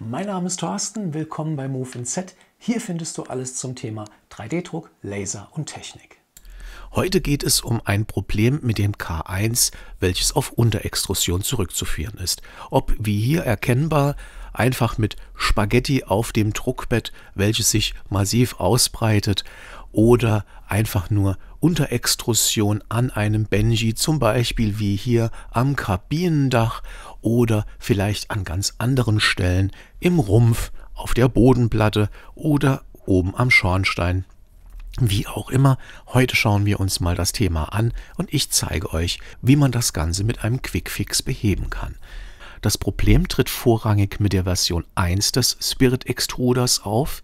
Mein Name ist Thorsten, willkommen bei Move in Z. Hier findest du alles zum Thema 3D-Druck, Laser und Technik. Heute geht es um ein Problem mit dem K1, welches auf Unterextrusion zurückzuführen ist. Ob wie hier erkennbar einfach mit Spaghetti auf dem Druckbett, welches sich massiv ausbreitet, oder einfach nur Unterextrusion an einem Benji, zum Beispiel wie hier am Kabinendach oder vielleicht an ganz anderen Stellen im Rumpf, auf der Bodenplatte oder oben am Schornstein. Wie auch immer, heute schauen wir uns mal das Thema an und ich zeige euch, wie man das Ganze mit einem Quickfix beheben kann. Das Problem tritt vorrangig mit der Version 1 des Spirit Extruders auf.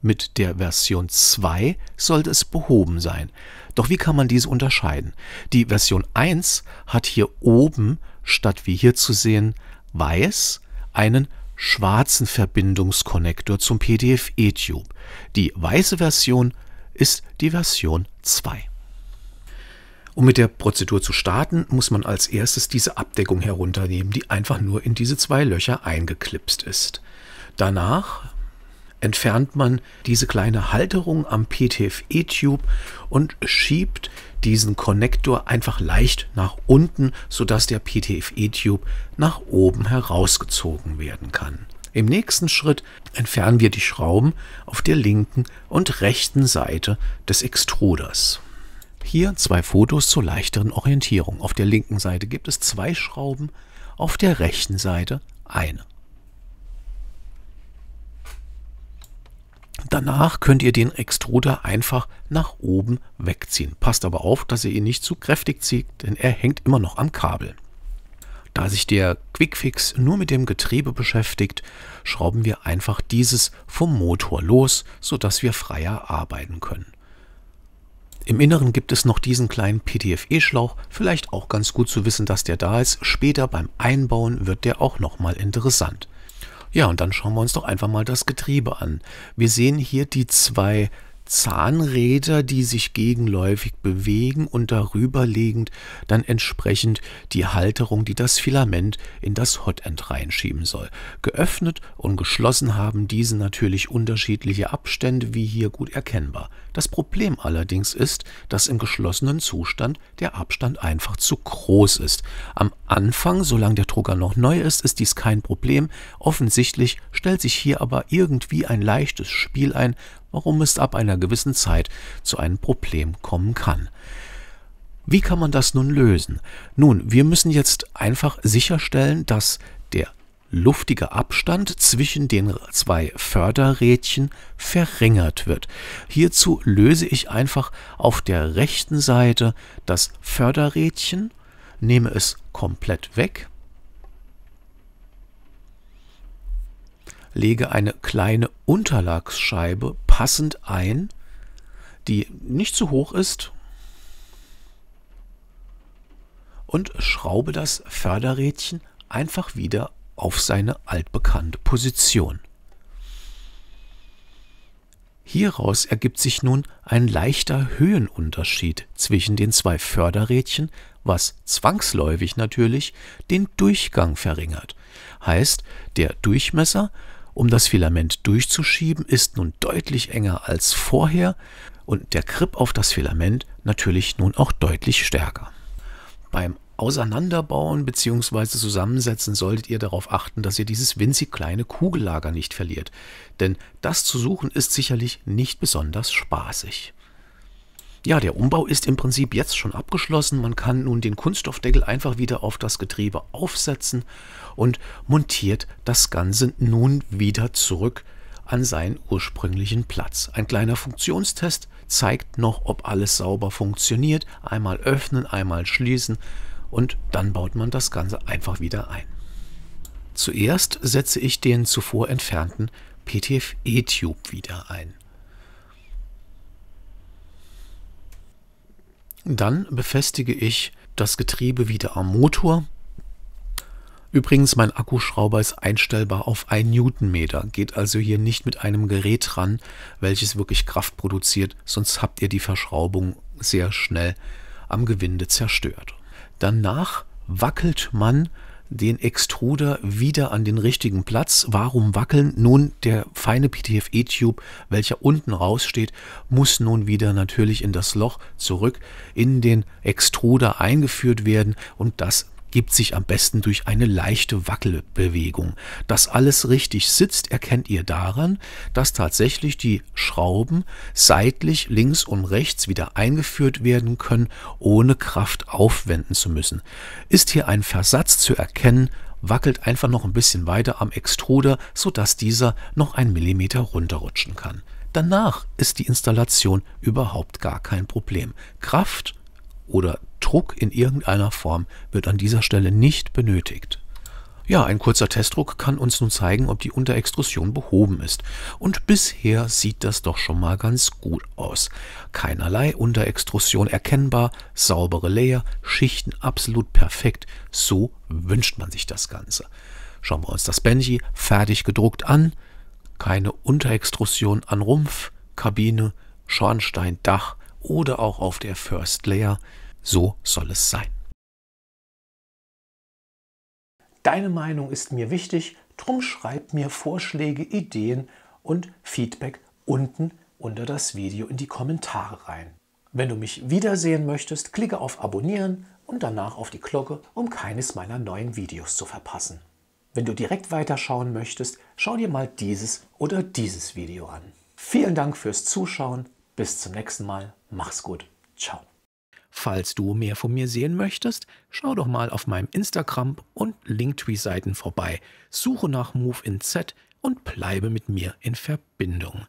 Mit der Version 2 sollte es behoben sein. Doch wie kann man diese unterscheiden? Die Version 1 hat hier oben, statt wie hier zu sehen, weiß, einen schwarzen Verbindungskonnektor zum PDF-E-Tube. Die weiße Version ist die Version 2. Um mit der Prozedur zu starten, muss man als erstes diese Abdeckung herunternehmen, die einfach nur in diese zwei Löcher eingeklipst ist. Danach entfernt man diese kleine Halterung am PTFE-Tube und schiebt diesen Konnektor einfach leicht nach unten, sodass der PTFE-Tube nach oben herausgezogen werden kann. Im nächsten Schritt entfernen wir die Schrauben auf der linken und rechten Seite des Extruders. Hier zwei Fotos zur leichteren Orientierung. Auf der linken Seite gibt es zwei Schrauben, auf der rechten Seite eine. Danach könnt ihr den Extruder einfach nach oben wegziehen. Passt aber auf, dass ihr ihn nicht zu kräftig zieht, denn er hängt immer noch am Kabel. Da sich der Quickfix nur mit dem Getriebe beschäftigt, schrauben wir einfach dieses vom Motor los, sodass wir freier arbeiten können. Im Inneren gibt es noch diesen kleinen PTFE-Schlauch, vielleicht auch ganz gut zu wissen, dass der da ist. Später beim Einbauen wird der auch nochmal interessant. Ja, und dann schauen wir uns doch einfach mal das Getriebe an. Wir sehen hier die zwei Zahnräder, die sich gegenläufig bewegen und darüber liegend dann entsprechend die Halterung, die das Filament in das Hotend reinschieben soll. Geöffnet und geschlossen haben diese natürlich unterschiedliche Abstände, wie hier gut erkennbar. Das Problem allerdings ist, dass im geschlossenen Zustand der Abstand einfach zu groß ist. Am Anfang, solange der Drucker noch neu ist, ist dies kein Problem. Offensichtlich stellt sich hier aber irgendwie ein leichtes Spiel ein, warum es ab einer gewissen Zeit zu einem Problem kommen kann. Wie kann man das nun lösen? Nun, wir müssen jetzt einfach sicherstellen, dass der luftige Abstand zwischen den zwei Förderrädchen verringert wird. Hierzu löse ich einfach auf der rechten Seite das Förderrädchen, nehme es komplett weg lege eine kleine Unterlagsscheibe passend ein, die nicht zu hoch ist und schraube das Förderrädchen einfach wieder auf seine altbekannte Position. Hieraus ergibt sich nun ein leichter Höhenunterschied zwischen den zwei Förderrädchen, was zwangsläufig natürlich den Durchgang verringert. Heißt, der Durchmesser um das Filament durchzuschieben, ist nun deutlich enger als vorher und der Grip auf das Filament natürlich nun auch deutlich stärker. Beim Auseinanderbauen bzw. Zusammensetzen solltet ihr darauf achten, dass ihr dieses winzig kleine Kugellager nicht verliert, denn das zu suchen ist sicherlich nicht besonders spaßig. Ja, der Umbau ist im Prinzip jetzt schon abgeschlossen. Man kann nun den Kunststoffdeckel einfach wieder auf das Getriebe aufsetzen und montiert das Ganze nun wieder zurück an seinen ursprünglichen Platz. Ein kleiner Funktionstest zeigt noch, ob alles sauber funktioniert. Einmal öffnen, einmal schließen und dann baut man das Ganze einfach wieder ein. Zuerst setze ich den zuvor entfernten PTFE-Tube wieder ein. Dann befestige ich das Getriebe wieder am Motor. Übrigens, mein Akkuschrauber ist einstellbar auf 1 Newtonmeter, geht also hier nicht mit einem Gerät ran, welches wirklich Kraft produziert, sonst habt ihr die Verschraubung sehr schnell am Gewinde zerstört. Danach wackelt man den Extruder wieder an den richtigen Platz. Warum wackeln? Nun, der feine PTFE-Tube, welcher unten raussteht, muss nun wieder natürlich in das Loch zurück in den Extruder eingeführt werden und das gibt sich am besten durch eine leichte Wackelbewegung. Dass alles richtig sitzt, erkennt ihr daran, dass tatsächlich die Schrauben seitlich links und rechts wieder eingeführt werden können, ohne Kraft aufwenden zu müssen. Ist hier ein Versatz zu erkennen, wackelt einfach noch ein bisschen weiter am Extruder, sodass dieser noch ein Millimeter runterrutschen kann. Danach ist die Installation überhaupt gar kein Problem. Kraft oder Druck in irgendeiner Form wird an dieser Stelle nicht benötigt. Ja, ein kurzer Testdruck kann uns nun zeigen, ob die Unterextrusion behoben ist. Und bisher sieht das doch schon mal ganz gut aus. Keinerlei Unterextrusion erkennbar, saubere Layer, Schichten absolut perfekt. So wünscht man sich das Ganze. Schauen wir uns das Benji fertig gedruckt an. Keine Unterextrusion an Rumpf, Kabine, Schornstein, Dach oder auch auf der First Layer. So soll es sein. Deine Meinung ist mir wichtig, drum schreib mir Vorschläge, Ideen und Feedback unten unter das Video in die Kommentare rein. Wenn du mich wiedersehen möchtest, klicke auf Abonnieren und danach auf die Glocke, um keines meiner neuen Videos zu verpassen. Wenn du direkt weiterschauen möchtest, schau dir mal dieses oder dieses Video an. Vielen Dank fürs Zuschauen. Bis zum nächsten Mal. Mach's gut. Ciao. Falls du mehr von mir sehen möchtest, schau doch mal auf meinem Instagram und Linktree-Seiten vorbei, suche nach Move in Z und bleibe mit mir in Verbindung.